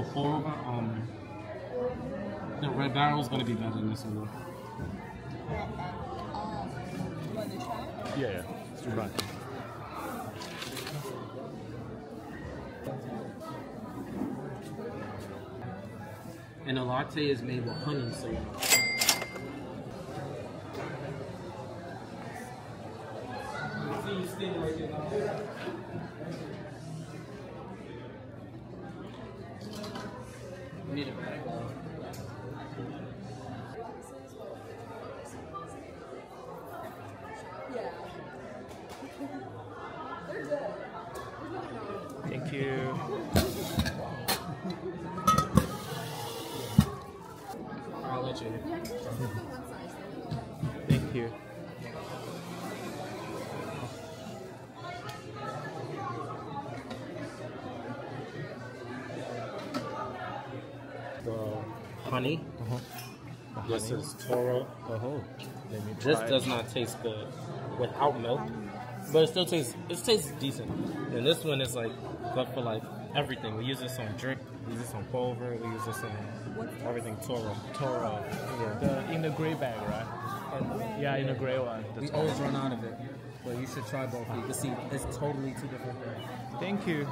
For pour over, um, the red barrel is gonna be better than this one. Yeah, yeah. It's too bad. And the latte is made with honey, so you know. Need a bag. Thank you. Thank you. The honey. Uh-huh. This is Toro. Oh, let me try. This does not taste good without milk, but it still tastes it tastes decent. And this one is like good for like everything. We use this on drip, we use this on pour over, we use this on everything Toro. Toro. The in the gray bag, right? yeah, in the gray one. The We Toro. always run out of it, but you should try both. You can see it's totally two different things. Thank you.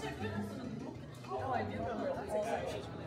Oh, I do remember. That's exciting.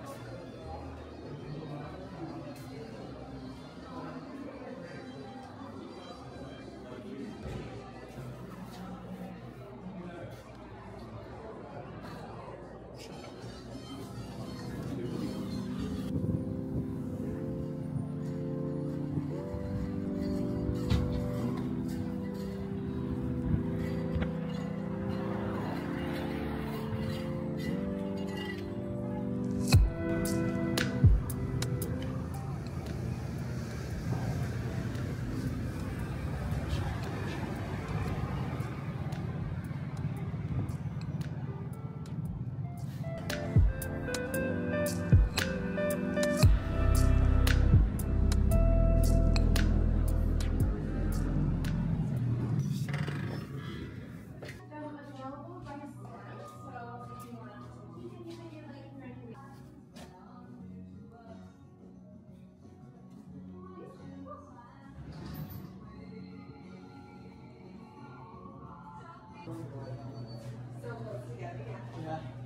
So close together, yeah. Yeah.